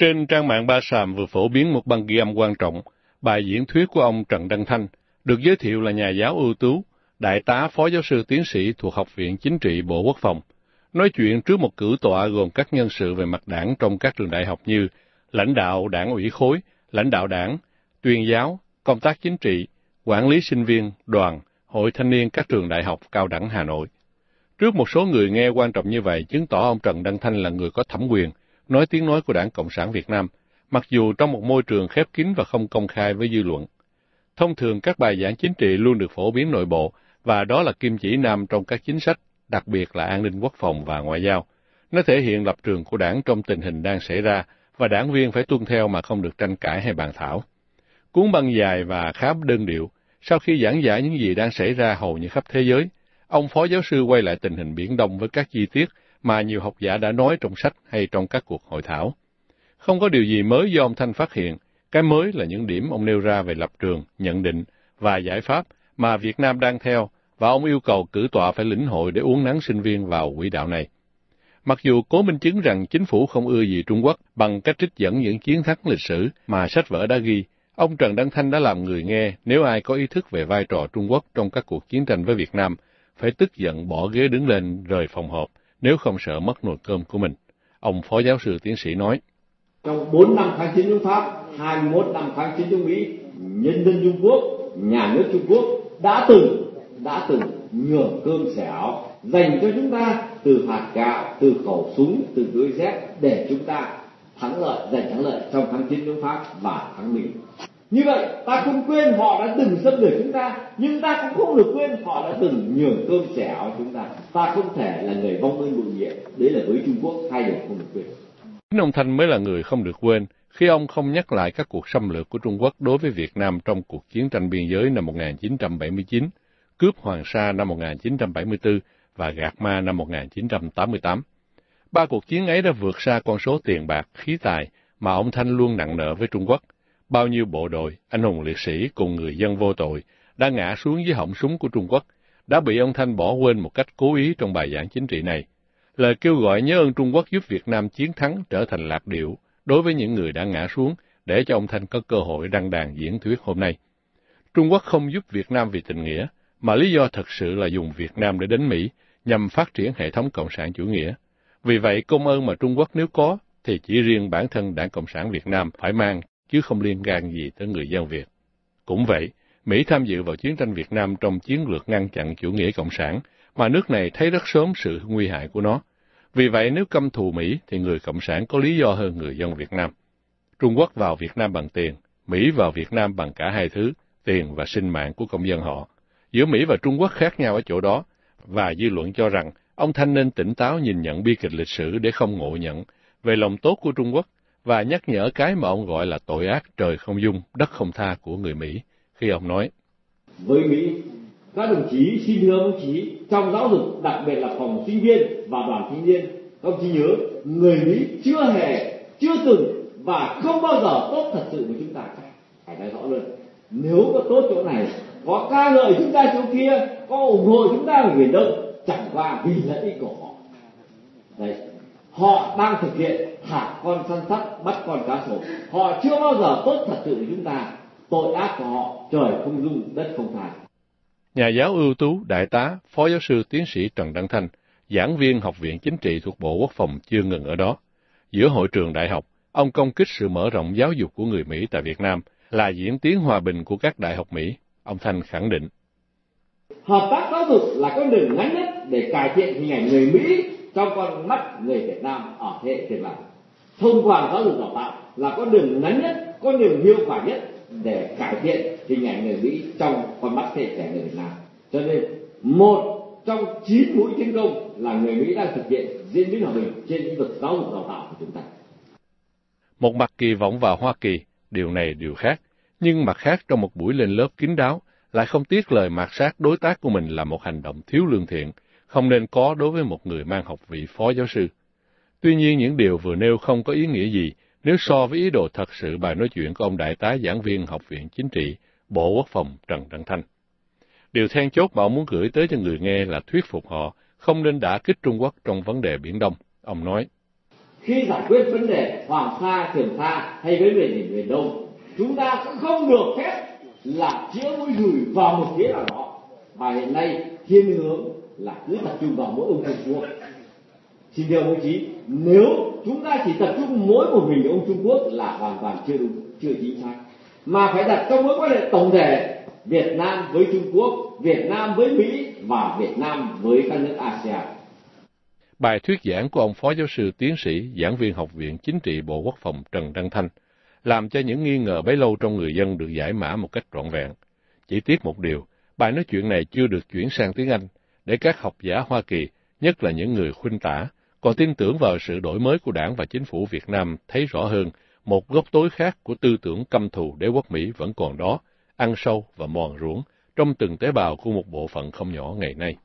Trên trang mạng Ba Sàm vừa phổ biến một băng ghi âm quan trọng, bài diễn thuyết của ông Trần Đăng Thanh, được giới thiệu là nhà giáo ưu tú, đại tá phó giáo sư tiến sĩ thuộc Học viện Chính trị Bộ Quốc phòng, nói chuyện trước một cử tọa gồm các nhân sự về mặt đảng trong các trường đại học như lãnh đạo đảng ủy khối, lãnh đạo đảng, tuyên giáo, công tác chính trị, quản lý sinh viên, đoàn, hội thanh niên các trường đại học cao đẳng Hà Nội. Trước một số người nghe quan trọng như vậy, chứng tỏ ông Trần Đăng Thanh là người có thẩm quyền, nói tiếng nói của Đảng Cộng sản Việt Nam, mặc dù trong một môi trường khép kín và không công khai với dư luận. Thông thường các bài giảng chính trị luôn được phổ biến nội bộ, và đó là kim chỉ nam trong các chính sách, đặc biệt là an ninh quốc phòng và ngoại giao. Nó thể hiện lập trường của đảng trong tình hình đang xảy ra, và đảng viên phải tuân theo mà không được tranh cãi hay bàn thảo. Cuốn băng dài và khá đơn điệu, sau khi giảng giải những gì đang xảy ra hầu như khắp thế giới, ông phó giáo sư quay lại tình hình Biển Đông với các chi tiết mà nhiều học giả đã nói trong sách hay trong các cuộc hội thảo. Không có điều gì mới do ông Thanh phát hiện, cái mới là những điểm ông nêu ra về lập trường, nhận định và giải pháp mà Việt Nam đang theo, và ông yêu cầu cử tọa phải lĩnh hội để uống nắng sinh viên vào quỹ đạo này. Mặc dù cố minh chứng rằng chính phủ không ưa gì Trung Quốc bằng cách trích dẫn những chiến thắng lịch sử mà sách vở đã ghi, ông Trần Đăng Thanh đã làm người nghe nếu ai có ý thức về vai trò Trung Quốc trong các cuộc chiến tranh với Việt Nam, phải tức giận bỏ ghế đứng lên rời phòng họp nếu không sợ mất nồi cơm của mình. Ông Phó Giáo sư Tiến sĩ nói. Trong 4 năm kháng chiến chống Pháp, 21 năm kháng chiến chống Mỹ, nhân dân Trung Quốc, nhà nước Trung Quốc đã từng đã từng nhường cơm xẻo dành cho chúng ta từ hạt gạo, từ khẩu súng, từ đuôi dép để chúng ta thắng lợi, giành thắng lợi trong kháng chiến chống Pháp và thắng Mỹ. Như vậy, ta không quên họ đã từng xâm lược chúng ta, nhưng ta cũng không được quên họ đã từng nhường cơm xẻo chúng ta. Ta không thể là người vong ơn bội nghĩa. Đấy là với Trung Quốc, hai điều không được quên. Chính ông Thanh mới là người không được quên khi ông không nhắc lại các cuộc xâm lược của Trung Quốc đối với Việt Nam trong cuộc chiến tranh biên giới năm 1979, cướp Hoàng Sa năm 1974 và Gạt Ma năm 1988. Ba cuộc chiến ấy đã vượt xa con số tiền bạc, khí tài mà ông Thanh luôn nặng nợ với Trung Quốc. Bao nhiêu bộ đội, anh hùng liệt sĩ cùng người dân vô tội đã ngã xuống dưới họng súng của Trung Quốc, đã bị ông Thanh bỏ quên một cách cố ý trong bài giảng chính trị này. Lời kêu gọi nhớ ơn Trung Quốc giúp Việt Nam chiến thắng trở thành lạc điệu đối với những người đã ngã xuống để cho ông Thanh có cơ hội đăng đàn diễn thuyết hôm nay. Trung Quốc không giúp Việt Nam vì tình nghĩa, mà lý do thật sự là dùng Việt Nam để đến Mỹ nhằm phát triển hệ thống cộng sản chủ nghĩa. Vì vậy, công ơn mà Trung Quốc nếu có, thì chỉ riêng bản thân Đảng Cộng sản Việt Nam phải mang, chứ không liên can gì tới người dân Việt. Cũng vậy, Mỹ tham dự vào chiến tranh Việt Nam trong chiến lược ngăn chặn chủ nghĩa cộng sản, mà nước này thấy rất sớm sự nguy hại của nó. Vì vậy, nếu căm thù Mỹ, thì người Cộng sản có lý do hơn người dân Việt Nam. Trung Quốc vào Việt Nam bằng tiền, Mỹ vào Việt Nam bằng cả hai thứ, tiền và sinh mạng của công dân họ. Giữa Mỹ và Trung Quốc khác nhau ở chỗ đó, và dư luận cho rằng ông Thanh nên tỉnh táo nhìn nhận bi kịch lịch sử để không ngộ nhận về lòng tốt của Trung Quốc và nhắc nhở cái mà ông gọi là tội ác trời không dung, đất không tha của người Mỹ, khi ông nói. Với Mỹ, các đồng chí xin thưa ông chí, trong giáo dục, đặc biệt là phòng sinh viên và đoàn thanh niên, các ông chí nhớ, người Mỹ chưa hề, chưa từng và không bao giờ tốt thật sự với chúng ta cả. Phải nói rõ luôn. Nếu có tốt chỗ này có ca ngợi chúng ta chỗ kia có ủng hộ chúng ta ở biển đông chẳng qua vì lợi ích của họ đấy họ đang thực hiện thả con săn sắt bắt con cá sấu họ chưa bao giờ tốt thật sự với chúng ta tội ác của họ trời không dung đất không tha nhà giáo ưu tú đại tá phó giáo sư tiến sĩ trần đăng thanh giảng viên học viện chính trị thuộc bộ quốc phòng chưa ngừng ở đó giữa hội trường đại học ông công kích sự mở rộng giáo dục của người mỹ tại việt nam là diễn tiến hòa bình của các đại học mỹ Ông Thanh khẳng định. Hợp tác giáo dục là con đường ngắn nhất để cải thiện hình ảnh người Mỹ trong con mắt người Việt Nam ở thế hệ tiền lại. Thông qua giáo dục đào tạo là con đường ngắn nhất, con đường hiệu quả nhất để cải thiện hình ảnh người Mỹ trong con mắt thế hệ trẻ người Việt Nam. Cho nên một trong chín mũi tiến công là người Mỹ đang thực hiện diễn biến hòa bình trên lĩnh vực giáo dục đào tạo của chúng ta. Một mặt kỳ vọng vào Hoa Kỳ, điều này điều khác nhưng mặt khác trong một buổi lên lớp kín đáo, lại không tiếc lời mạt sát đối tác của mình là một hành động thiếu lương thiện, không nên có đối với một người mang học vị phó giáo sư. Tuy nhiên những điều vừa nêu không có ý nghĩa gì nếu so với ý đồ thật sự bài nói chuyện của ông đại tá giảng viên Học viện Chính trị, Bộ Quốc phòng Trần Đăng Thanh. Điều then chốt mà ông muốn gửi tới cho người nghe là thuyết phục họ không nên đả kích Trung Quốc trong vấn đề Biển Đông. Ông nói, khi giải quyết vấn đề Hoàng Sa, Trường Sa hay vấn đề Biển Đông, chúng ta cũng không được phép là chĩa mũi gửi vào một phía nào đó. Và hiện nay thiên hướng là cứ tập trung vào mỗi ông Trung Quốc. Xin thưa ông chí, nếu chúng ta chỉ tập trung mỗi một mình ông Trung Quốc là hoàn toàn chưa đúng, chưa chính xác. Mà phải đặt trong mối quan hệ tổng thể Việt Nam với Trung Quốc, Việt Nam với Mỹ và Việt Nam với các nước ASEAN. Bài thuyết giảng của ông Phó Giáo sư Tiến sĩ, giảng viên Học viện Chính trị Bộ Quốc phòng Trần Đăng Thanh làm cho những nghi ngờ bấy lâu trong người dân được giải mã một cách trọn vẹn. Chỉ tiếc một điều, bài nói chuyện này chưa được chuyển sang tiếng Anh, để các học giả Hoa Kỳ, nhất là những người khuynh tả, còn tin tưởng vào sự đổi mới của đảng và chính phủ Việt Nam thấy rõ hơn một góc tối khác của tư tưởng căm thù đế quốc Mỹ vẫn còn đó, ăn sâu và mòn ruỗng trong từng tế bào của một bộ phận không nhỏ ngày nay.